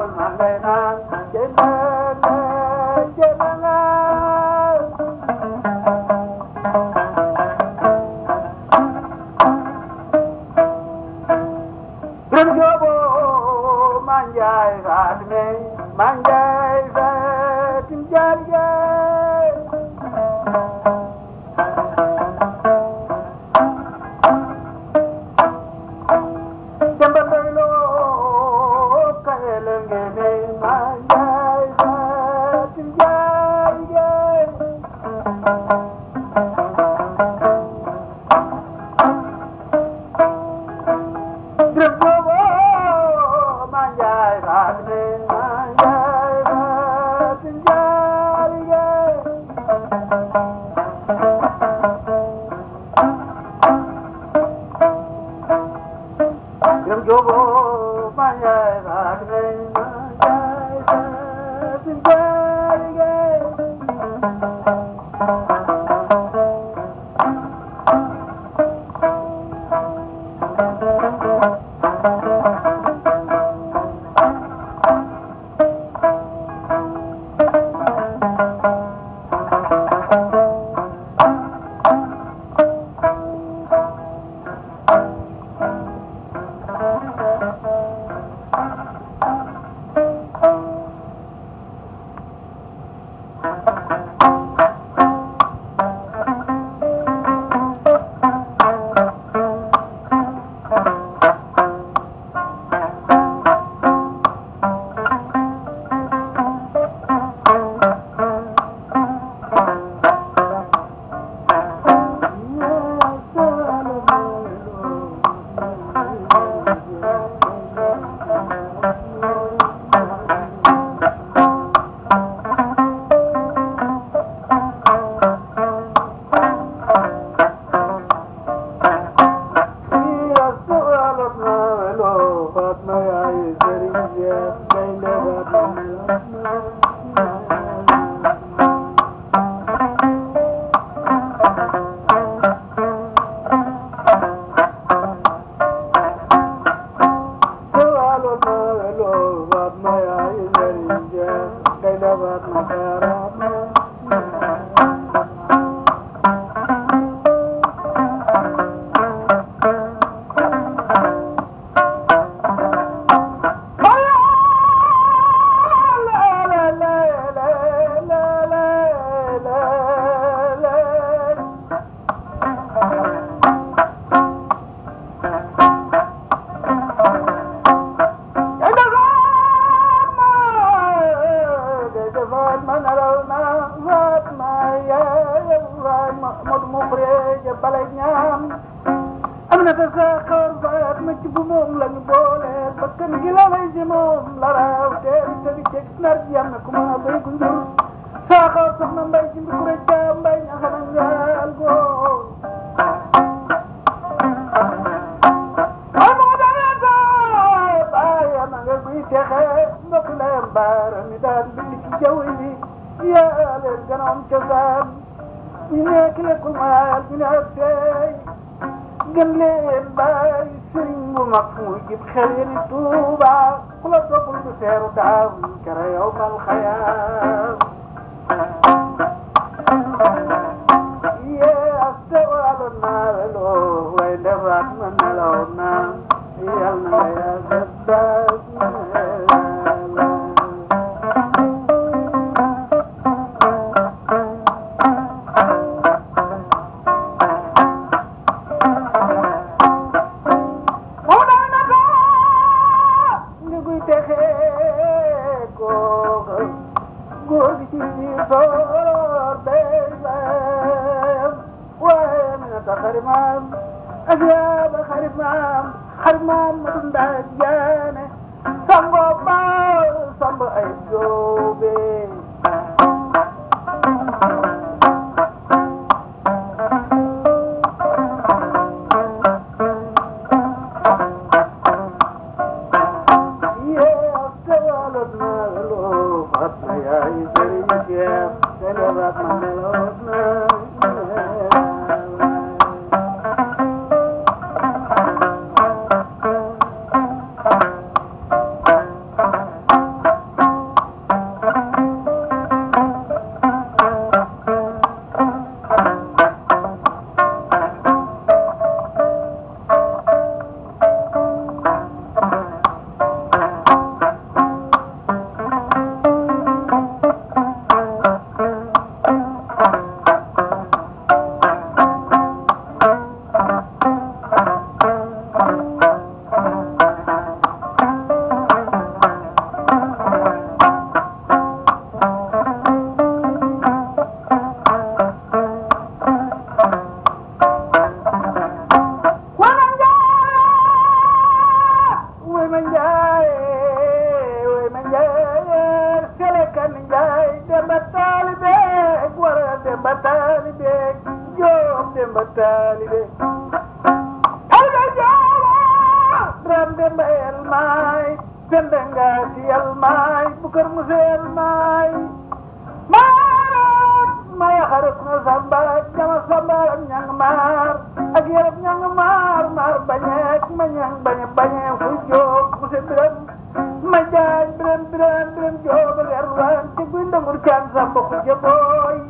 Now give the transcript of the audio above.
Manjai Radme, Manjai Radme. قدم oğullara Devri çelik çeksinler yanına kumandayı kundum Sağ kalsın ben şimdi kureçten ben yakadan gel gol يا للجنة كذاب وياك لكم عال من عبتاي قال لي باي سرين ومقفوج بخير توبه kere yow mal xayaam yee aste walo naawelo way ndefaat ma nelaw naam yal na nga yàgg daas moo يدور بيبان وين خرمام أجياب خرمام خرمام مدن دهجاني سمبو باو سمبو أيوبي Dram Demba El Maay Penda Ngaasi El Maay Bukar Muse El Maay maya xarit na samba jama samba ñang maar ak yarab ñang maar maar bañeek ma ñang bañe bañe fu jóob mu se biram ma jaay biram biram jabooy